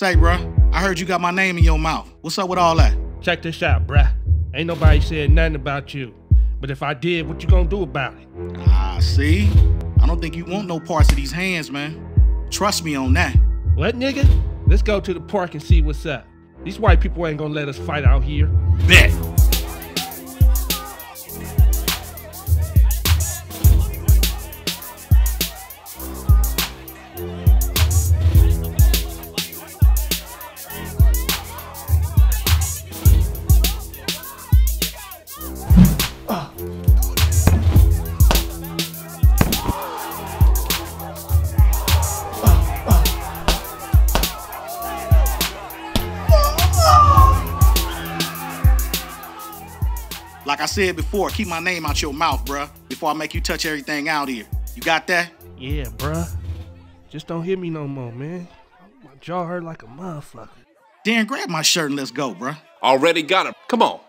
Say, bruh, I heard you got my name in your mouth. What's up with all that? Check this out, bruh. Ain't nobody said nothing about you. But if I did, what you gonna do about it? Ah, see? I don't think you want no parts of these hands, man. Trust me on that. What, nigga? Let's go to the park and see what's up. These white people ain't gonna let us fight out here. Bet. Like I said before, keep my name out your mouth, bruh, before I make you touch everything out here. You got that? Yeah, bruh. Just don't hit me no more, man. My jaw hurt like a motherfucker. Then grab my shirt and let's go, bruh. Already got him. Come on.